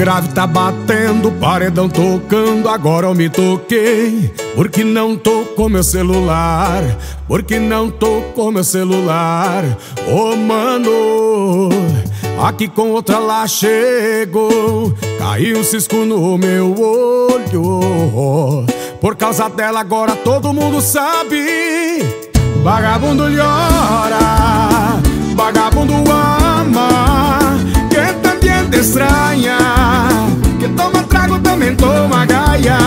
grave tá batendo, paredão tocando, agora eu me toquei. Porque não tocou meu celular, porque não tocou meu celular. Ô mano, aqui com outra lá chegou. Caiu um cisco no meu olho. Por causa dela agora todo mundo sabe. Vagabundo llora, vagabundo também te estranha. Que toma trago também toma gaia.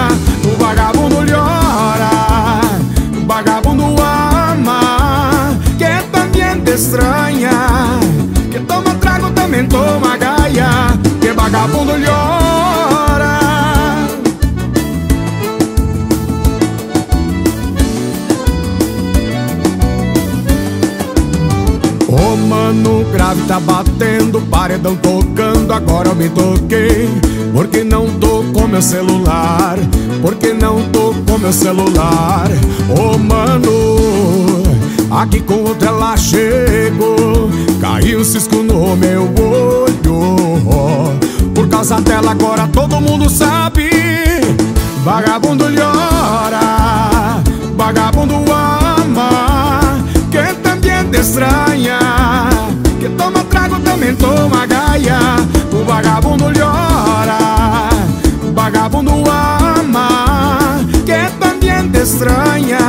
O vagabundo llora, vagabundo ama. Que também te estranha. Ô oh, mano, grave tá batendo, paredão tocando, agora eu me toquei. Porque não tocou meu celular, porque não tocou meu celular. Ô oh, mano, aqui com outra ela chegou. Caiu cisco no meu olho. Por causa dela agora todo mundo sabe. Vagabundo llora, vagabundo ama. Que também te estranha Que toma também toma gaia O vagabundo llora Vagabundo ama Que também te estranha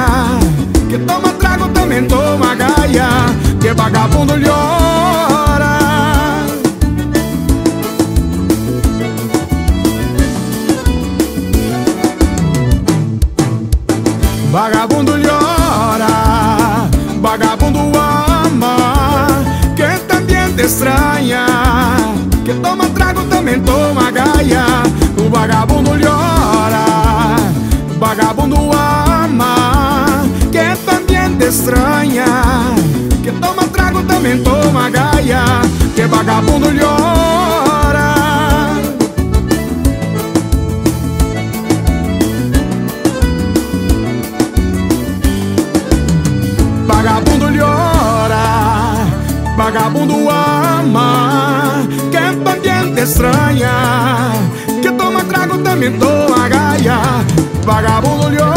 Que toma trago também toma gaia Que vagabundo llora Vagabundo llora Vagabundo ama Que também te estranha vagabundo llora Vagabundo ama. Que também te estranha Que toma trago também toma gaia. Que vagabundo llora Vagabundo llora, vagabundo ama. Que também te estranha Que toma trago também toma gaia Vagabundo llora